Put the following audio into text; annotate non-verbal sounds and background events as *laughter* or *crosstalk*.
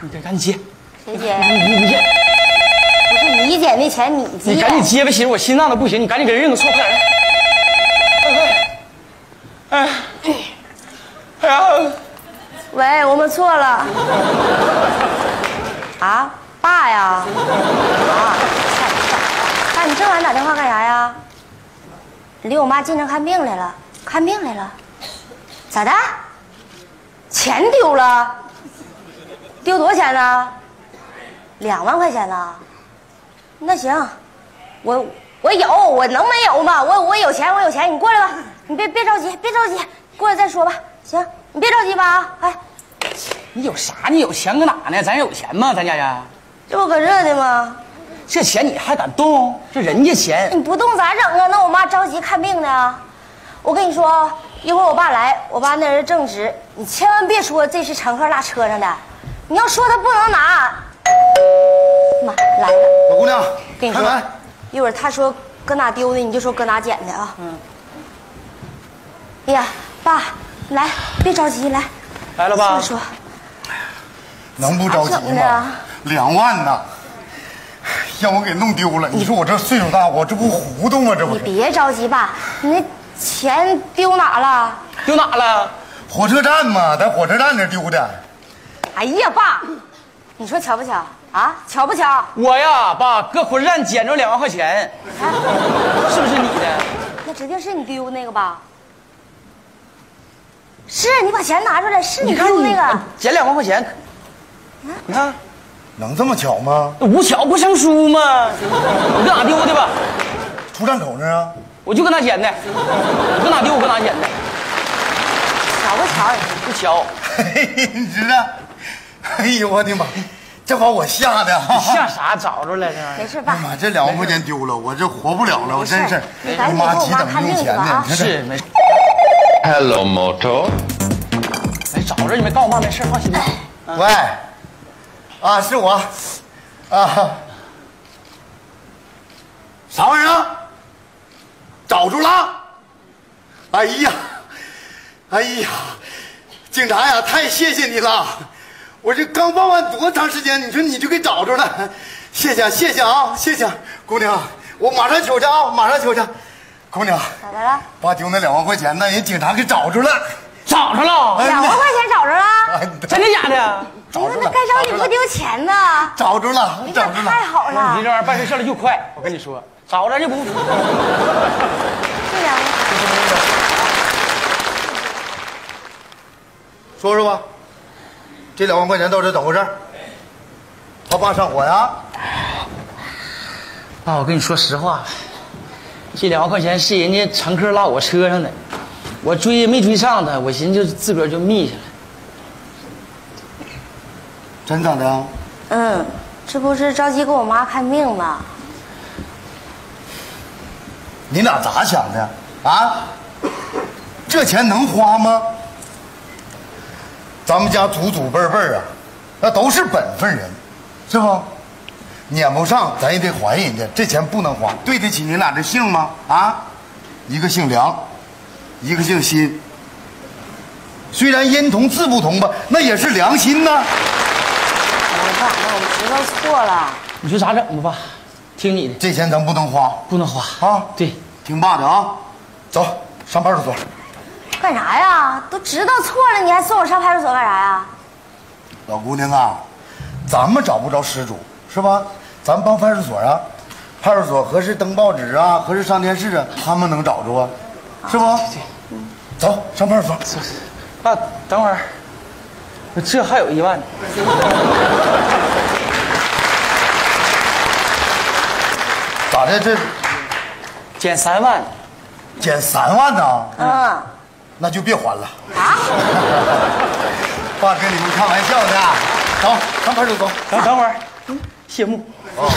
你得赶紧接，谁接？你你接，不是你捡的钱，你接。你赶紧接吧，媳妇，我心脏都不行，你赶紧给人认个错，快点哎哎呀！喂，我们错了。啊，爸呀！啊，爸，你这晚打电话干啥呀？领我妈进城看病来了，看病来了。咋的？钱丢了？丢多少钱呢？两万块钱呢？那行，我我有，我能没有吗？我我有钱，我有钱，你过来吧，你别别着急，别着急，过来再说吧。行，你别着急吧啊！哎，你有啥？你有钱搁哪呢？咱有钱吗？咱家人，这不搁这呢吗？这钱你还敢动？这人家钱，你不动咋整啊？那我妈着急看病呢。我跟你说啊，一会儿我爸来，我爸那人正直，你千万别说这是乘客落车上的，你要说他不能拿。妈来了，老姑娘，跟你说开门。，一会儿他说搁哪丢的，你就说搁哪捡的啊。嗯。哎呀，爸，来，别着急，来，来了吧说？说，能不着急吗？两万呢，让我给弄丢了。你说我这岁数大，我这不糊涂吗？这不你别着急，爸，你那钱丢哪了？丢哪了？火车站嘛，在火车站那丢的。哎呀，爸，你说巧不巧啊？巧不巧？我呀，爸，搁火车站捡着两万块钱，啊，是不是你的？那指定是你丢那个吧？是你把钱拿出来，是你丢那个。捡两万块钱，你看，能这么巧吗？无巧不成书吗？你搁哪丢的吧？出站口那儿啊？我就搁那捡的，我搁哪丢我搁哪捡的，巧不巧？不巧，嘿嘿，你知道？*laughs* 哎呦我的妈！这把我吓的哈！像啥找着了这玩意儿？没事，爸哎呀。妈，这两万块钱丢了，我这活不了了，我真是。你妈给我妈急等用钱呢，你看这是没事，Hello, Moto. 没找着你们告诉我妈没事，放心吧。喂，啊，是我，啊，啥玩意儿？找着了？哎呀，哎呀，警察呀，太谢谢你了！我这刚报案多长时间，你说你就给找着了，谢 *laughs* 谢谢谢啊，谢谢姑娘，我马上取去啊，马上取去。姑娘，咋的了？爸丢那两万块钱呢，人警察给找着了。找着了，哎两万块钱找着了？哎，*laughs* 真的假的？哎呦，那该找你不丢钱呢？找着了，你找着了。太好了你这。玩意儿办事效率就快，我跟你说，找着就不。这两个说说吧，这两万块钱到底怎么回事？他爸上火呀？爸，我跟你说实话，这两万块钱是人家乘客落我车上的，我追也没追上他，我寻思就自个儿就密下了。真咋的？嗯，这不是着急给我妈看病吗？你俩咋想的啊？这钱能花吗？咱们家祖祖辈辈儿啊，那都是本分人，是不？撵不上咱也得还人家，这钱不能花，对得起你俩这姓吗？啊，一个姓梁，一个姓辛。虽然音同字不同吧，那也是良心呐。我爸，那我们知道错了。你说咋整吧，爸？听你的，这钱咱不能花不能花啊！对，听爸的啊，走上派出所。干啥呀？都知道错了，你还送我上派出所干啥呀？老姑娘啊，咱们找不着失主是吧？咱帮派出所啊，派出所合适登报纸啊，合适上电视啊，他们能找着啊，是不？走上派出所。爸，等会儿，这还有一万呢。咋的？这减三万，减三万呢？嗯，那就别还了。啊，*laughs* 爸跟你们开玩笑的。走上派出所。等等会儿，谢幕。哦